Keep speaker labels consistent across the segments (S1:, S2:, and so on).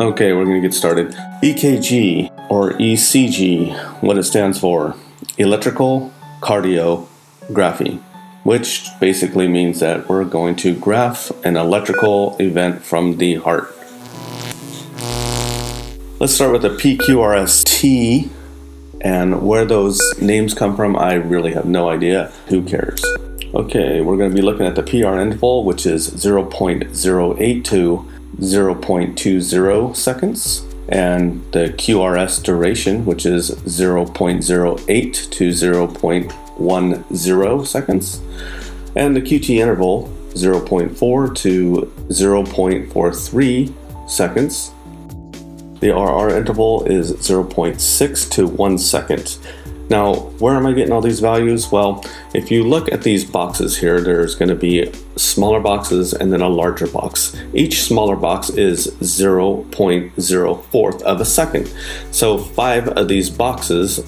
S1: Okay, we're going to get started. EKG or ECG, what it stands for electrical cardiography, which basically means that we're going to graph an electrical event from the heart. Let's start with the PQRST and where those names come from, I really have no idea. Who cares? Okay, we're going to be looking at the PR interval, which is 0.08 to 0.20 seconds, and the QRS duration, which is 0.08 to 0.10 seconds, and the QT interval, 0.4 to 0.43 seconds. The RR interval is 0.6 to 1 second. Now, where am I getting all these values? Well, if you look at these boxes here, there's going to be smaller boxes and then a larger box. Each smaller box is 0.04th of a second. So five of these boxes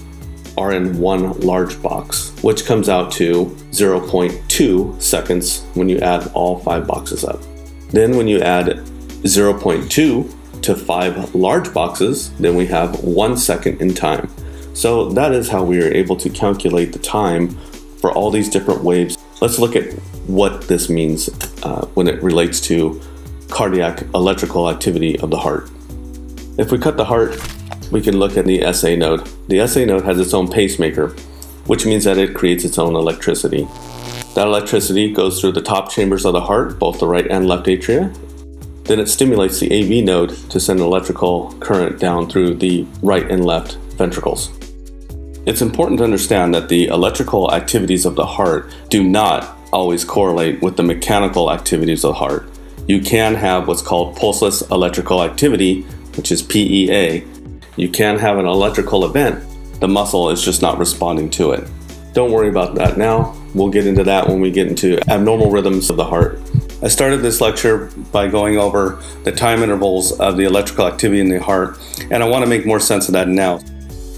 S1: are in one large box, which comes out to 0.2 seconds when you add all five boxes up. Then when you add 0.2 to five large boxes, then we have one second in time. So that is how we are able to calculate the time for all these different waves. Let's look at what this means uh, when it relates to cardiac electrical activity of the heart. If we cut the heart, we can look at the SA node. The SA node has its own pacemaker, which means that it creates its own electricity. That electricity goes through the top chambers of the heart, both the right and left atria. Then it stimulates the AV node to send electrical current down through the right and left ventricles. It's important to understand that the electrical activities of the heart do not always correlate with the mechanical activities of the heart. You can have what's called pulseless electrical activity, which is PEA. You can have an electrical event, the muscle is just not responding to it. Don't worry about that now. We'll get into that when we get into abnormal rhythms of the heart. I started this lecture by going over the time intervals of the electrical activity in the heart, and I want to make more sense of that now.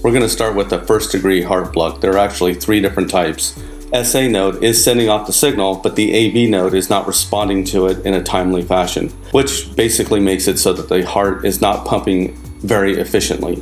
S1: We're going to start with the first degree heart block. There are actually three different types. SA node is sending off the signal, but the AV node is not responding to it in a timely fashion, which basically makes it so that the heart is not pumping very efficiently.